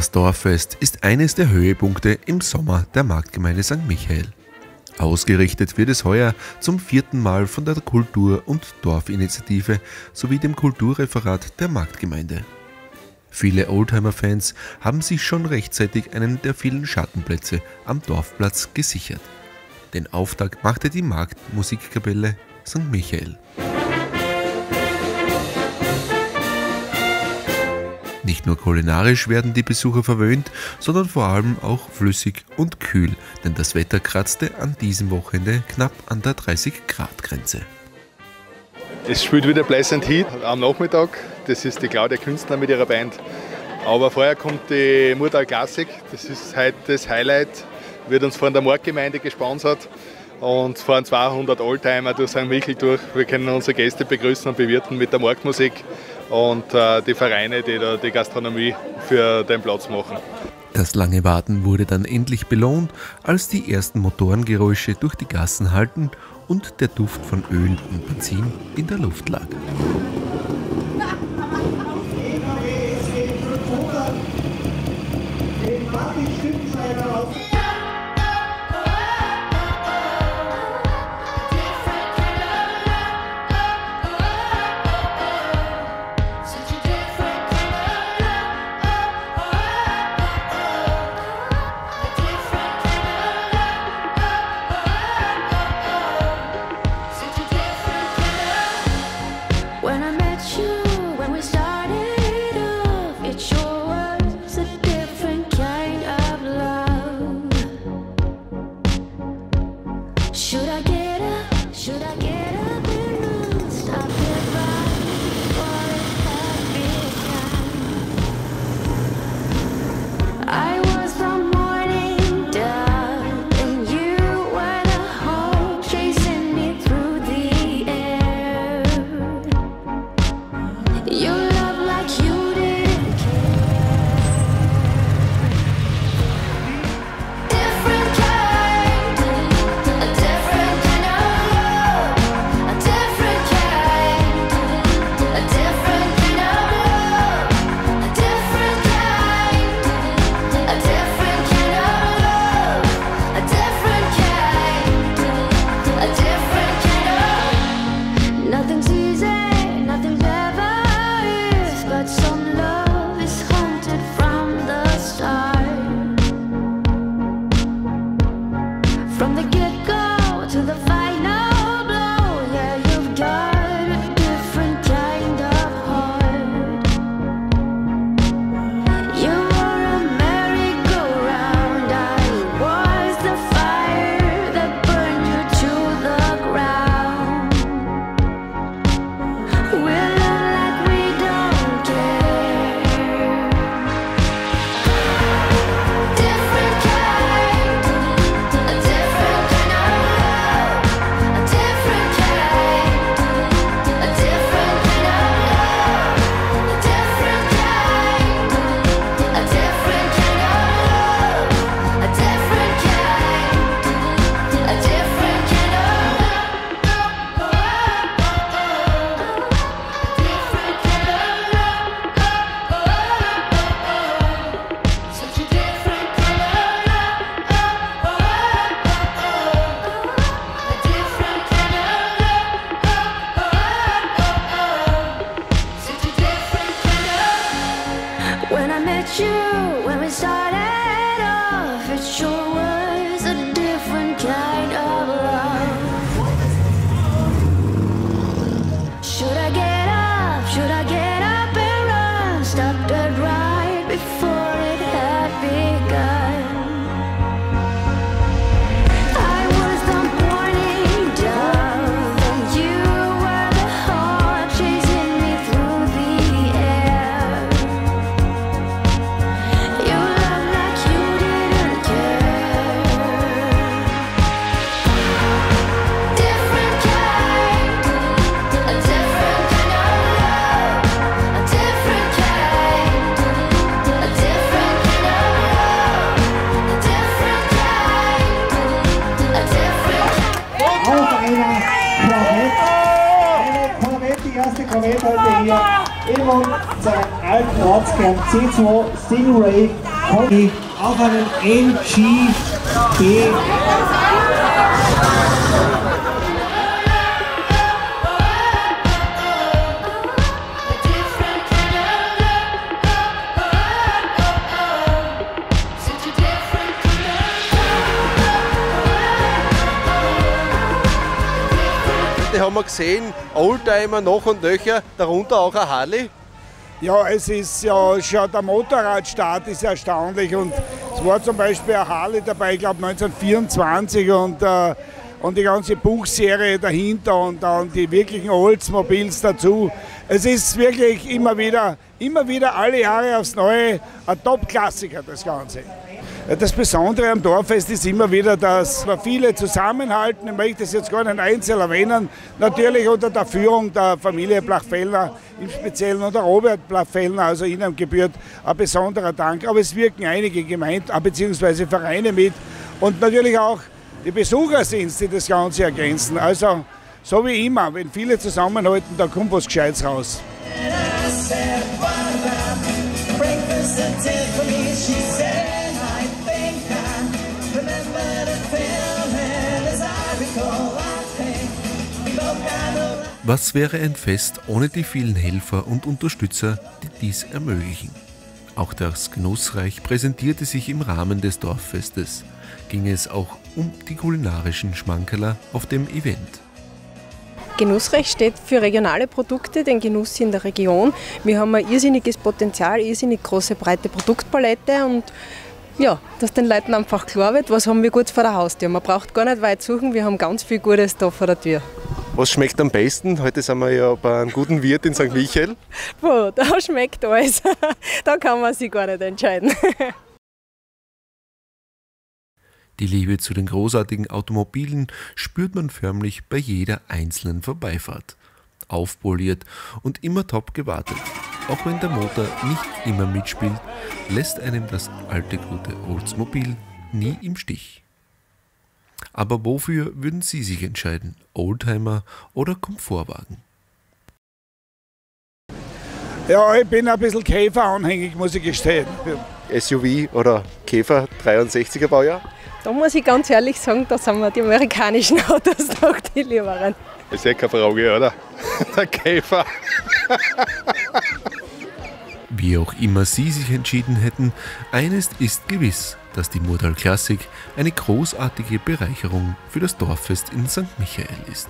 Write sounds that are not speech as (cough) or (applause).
Das Dorffest ist eines der Höhepunkte im Sommer der Marktgemeinde St. Michael. Ausgerichtet wird es heuer zum vierten Mal von der Kultur- und Dorfinitiative sowie dem Kulturreferat der Marktgemeinde. Viele Oldtimer-Fans haben sich schon rechtzeitig einen der vielen Schattenplätze am Dorfplatz gesichert. Den Auftakt machte die Marktmusikkapelle St. Michael. Nicht nur kulinarisch werden die Besucher verwöhnt, sondern vor allem auch flüssig und kühl, denn das Wetter kratzte an diesem Wochenende knapp an der 30-Grad-Grenze. Es spielt wieder Pleasant Heat am Nachmittag. Das ist die Claudia Künstler mit ihrer Band. Aber vorher kommt die Murtal Classic. Das ist heute das Highlight. Wird uns von der Marktgemeinde gesponsert und fahren 200 Oldtimer durch St. Michael durch. Wir können unsere Gäste begrüßen und bewirten mit der Marktmusik und äh, die Vereine, die da die Gastronomie für den Platz machen. Das lange Warten wurde dann endlich belohnt, als die ersten Motorengeräusche durch die Gassen halten und der Duft von Öl und Benzin in der Luft lag. Should I get When I met you, when we started in unserem alten Ortskern C2 Stingray auf einen NGB Heute haben wir gesehen, Oldtimer noch und nöcher, darunter auch ein Harley. Ja, es ist ja schon der Motorradstart ist erstaunlich und es war zum Beispiel ein Harley dabei, ich glaube 1924 und, äh, und die ganze Buchserie dahinter und dann die wirklichen Oldsmobils dazu. Es ist wirklich immer wieder, immer wieder alle Jahre aufs Neue ein Top-Klassiker, das Ganze. Das Besondere am Dorffest ist immer wieder, dass wir viele zusammenhalten. Ich möchte es jetzt gar nicht einzeln erwähnen. Natürlich unter der Führung der Familie Blachfellner, im Speziellen unter Robert Blachfellner, also Ihnen gebührt ein besonderer Dank. Aber es wirken einige Gemeinden bzw. Vereine mit und natürlich auch die Besucher sind, die das Ganze ergänzen. Also so wie immer, wenn viele zusammenhalten, dann kommt was Gescheites raus. Was wäre ein Fest ohne die vielen Helfer und Unterstützer, die dies ermöglichen? Auch das Genussreich präsentierte sich im Rahmen des Dorffestes. Ging es auch um die kulinarischen Schmankerler auf dem Event. Genussrecht steht für regionale Produkte, den Genuss in der Region. Wir haben ein irrsinniges Potenzial, irrsinnig große, breite Produktpalette und ja, dass den Leuten einfach klar wird, was haben wir gut vor der Haustür. Man braucht gar nicht weit suchen, wir haben ganz viel Gutes da vor der Tür. Was schmeckt am besten? Heute sind wir ja bei einem guten Wirt in St. Michael. (laughs) Boah, da schmeckt alles. (laughs) da kann man sich gar nicht entscheiden. (laughs) Die Liebe zu den großartigen Automobilen spürt man förmlich bei jeder einzelnen Vorbeifahrt. Aufpoliert und immer top gewartet. Auch wenn der Motor nicht immer mitspielt, lässt einem das alte gute Oldsmobil nie im Stich. Aber wofür würden Sie sich entscheiden? Oldtimer oder Komfortwagen? Ja, ich bin ein bisschen Käfer-anhängig, muss ich gestehen. SUV oder Käfer 63er Baujahr? Da muss ich ganz ehrlich sagen, da sind wir die amerikanischen Autos (laughs) noch die lieberen. Ist ja keine Frage, oder? (laughs) Der Käfer. Wie auch immer Sie sich entschieden hätten, eines ist gewiss, dass die Murtal Klassik eine großartige Bereicherung für das Dorffest in St. Michael ist.